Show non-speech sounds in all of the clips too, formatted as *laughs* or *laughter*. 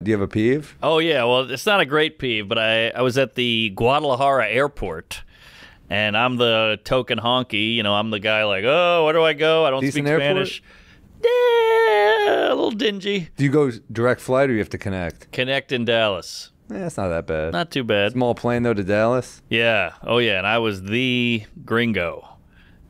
Do you have a peeve? Oh yeah, well it's not a great peeve, but I I was at the Guadalajara airport. And I'm the token honky, you know. I'm the guy like, oh, where do I go? I don't Decent speak airport? Spanish. Yeah, a little dingy. Do you go direct flight or you have to connect? Connect in Dallas, Eh, it's not that bad. not too bad. Small plane though to Dallas. Yeah. Oh yeah. And I was the gringo.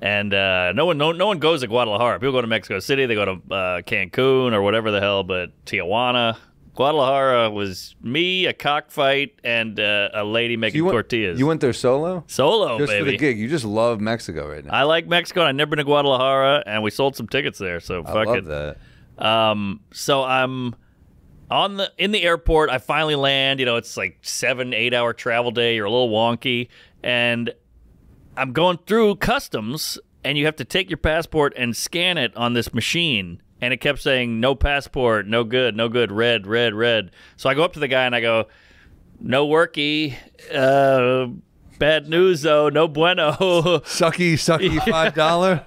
And uh, no one, no, no one goes to Guadalajara. People go to Mexico City. They go to uh, Cancun or whatever the hell. But Tijuana, Guadalajara was me, a cockfight, and uh, a lady making You went, tortillas. You went there solo? solo, Just baby. for the gig. You just love Mexico right now. I like Mexico. and I've never been to Guadalajara, and we sold some tickets there. So I fuck love it. that. Um, so I'm on the in the airport. I finally land. You know, it's like seven, eight hour travel day. You're a little wonky, and I'm going through customs, and you have to take your passport and scan it on this machine. And it kept saying no passport, no good, no good, red, red, red. So I go up to the guy and I go, no worky, uh, bad news though, no bueno. Sucky, sucky, *laughs* five dollar.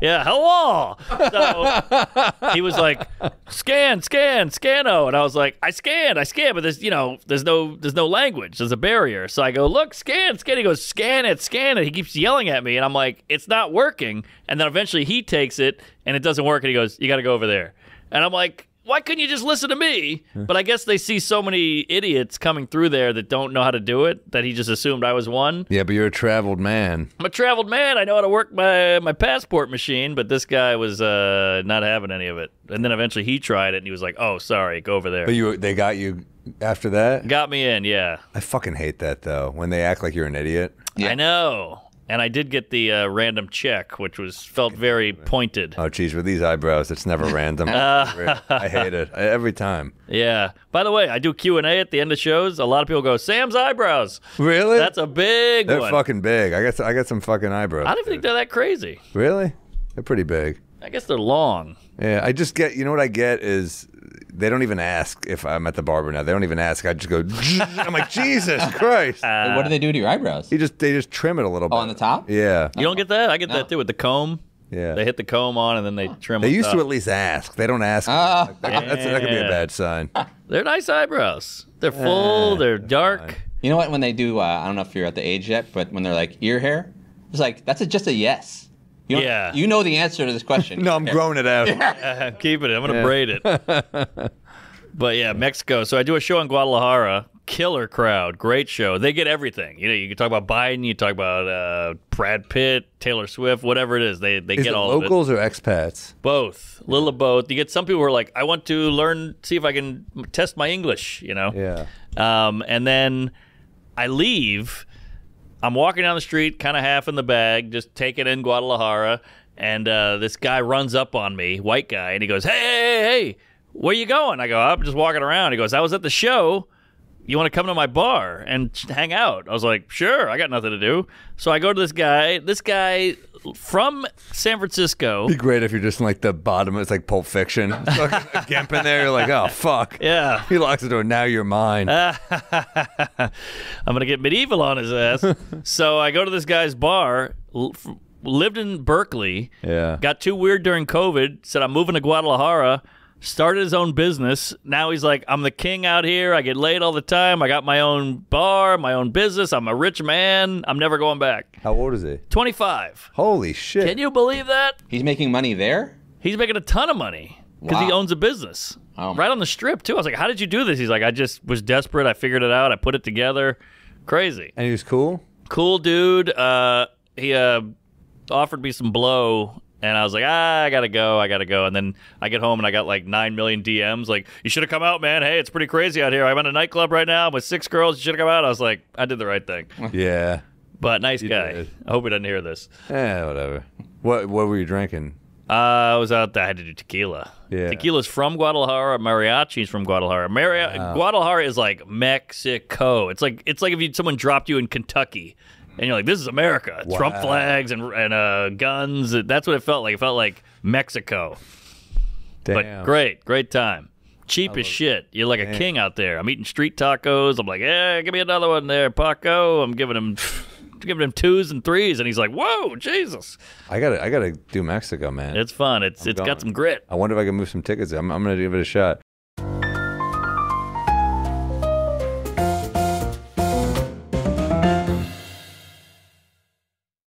yeah, hello. So he was like, scan, scan, scano, and I was like, I scanned, I scanned, but there's you know, there's no there's no language, there's a barrier. So I go, look, scan, scan. He goes, scan it, scan it. He keeps yelling at me, and I'm like, it's not working. And then eventually he takes it, and it doesn't work, and he goes, you got to go over there. And I'm like. Why couldn't you just listen to me? But I guess they see so many idiots coming through there that don't know how to do it that he just assumed I was one. yeah, but you're a traveled man. I'm a traveled man. I know how to work my my passport machine, but this guy was uh, not having any of it. And then eventually he tried it, and he was like, "Oh, sorry, go over there." But you, they got you after that. Got me in, yeah. I fucking hate that though. When they act like you're an idiot. Yeah. I know. And I did get the uh, random check, which was felt very pointed. Oh, geez, with these eyebrows, it's never random. Uh. *laughs* I hate it I- every time. Yeah. By the way, I do Q and A at the end of shows. A lot of people go, "Sam's eyebrows." Really? That's a big They're one. fucking big. I got I got some fucking eyebrows. I don't think they're that crazy. Really? They're pretty big. I guess they're long. Yeah, I just get. You know what I get is they don't even ask if I'm at the barber now. They don't even ask. I just go. *laughs* I'm like Jesus Christ. what do they do to your eyebrows? He just they just trim it a little bit. Oh, on the top? Yeah, You don't get that? I get No. that too with the comb. yeah. They hit the comb on and then they trim. They on used to at least ask. They don't ask. Ah. Like, that, that's, that could be a bad sign. *laughs* They're nice eyebrows. They're full. they're dark. You know what? When they do, uh, I don't know if you're at the age yet, but when they're like ear hair, it's like that's a, just a yes. You don't- Yeah. You know the answer to this question. *laughs* No, I'm growing it out. *laughs* I'm *laughs* keeping it. I'm gonna Yeah. braid it. but yeah, Mexico. So I do a show in Guadalajara. Killer crowd, great show. They get everything. You know, you can talk about Biden, you talk about uh, Brad Pitt, Taylor Swift, whatever it is. They they Is get it all of it. locals or expats? Both, a little of both. You get some people who are like, I want to learn, see if I can test my English. You know. Yeah. Um, and then I leave. I'm walking down the street, kind of half in the bag, just taking in Guadalajara. And uh, this guy runs up on me, white guy, and he goes, Hey, hey, hey, hey, where you going? I go, I'm just walking around. He goes, I was at the show. You want to come to my bar and hang out? I was like, Sure, I got nothing to do. So I go to this guy. This guy from San Francisco. Be great if you're just in like the bottom. It's like Pulp Fiction. *laughs* Gimp in there. You're like, oh fuck. Yeah. He locks the door. Now you're mine. *laughs* I'm gonna get medieval on his ass. *laughs* so I go to this guy's bar. Lived in Berkeley. Yeah. Got too weird during COVID. Said I'm moving to Guadalajara. Started his own business. Now he's like, I'm the king out here. I get laid all the time. I got my own bar, my own business. I'm a rich man. I'm never going back. How old is he? 25. Holy shit. Can you believe that? He's making money there. He's making a ton of money because he owns a business Oh. right on the strip too. I was like, "How did you do this?" He's like, "I just was desperate. I figured it out. I put it together. Crazy, And he was cool. cool dude." Uh, he uh, offered me some blow, and I was like, "Ah, I gotta go. I gotta go." And then I get home and I got like nine million DMs, like, "You should have come out, man. Hey, it's pretty crazy out here. I'm in a nightclub right now. I'm with six girls. You should have come out." I was like, "I did the right thing." *laughs* Yeah. But nice guy. did. I hope he doesn't hear this. Yeah, whatever. What What were you drinking? Uh, I was out there. I had to do tequila. Yeah. Tequila's from Guadalajara. Mariachi's from Guadalajara. Mari- Guadalajara is like Mexico. It's like it's like if you, someone dropped you in Kentucky, and you're like, "This is America." Trump flags and and uh, guns. That's what it felt like. It felt like Mexico. Damn. But great, great time. Cheap as shit. You're like a king out there. I'm eating street tacos. I'm like, yeah, give me another one there, Paco. I'm giving him, giving him twos and threes, and he's like, whoa, Jesus. I gotta I gotta do Mexico, man. It's fun. It's it's going. got some grit. I wonder if I can move some tickets. I'm, I'm gonna give it a shot.